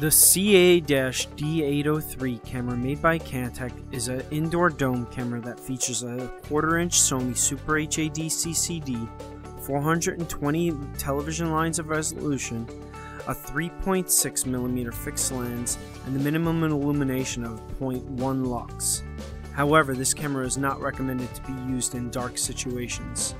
The CA-D803 camera made by Cantek is an indoor dome camera that features a quarter-inch Sony Super HAD CCD, 420 television lines of resolution, a 3.6mm fixed lens, and the minimum illumination of 0.1 lux. However, this camera is not recommended to be used in dark situations.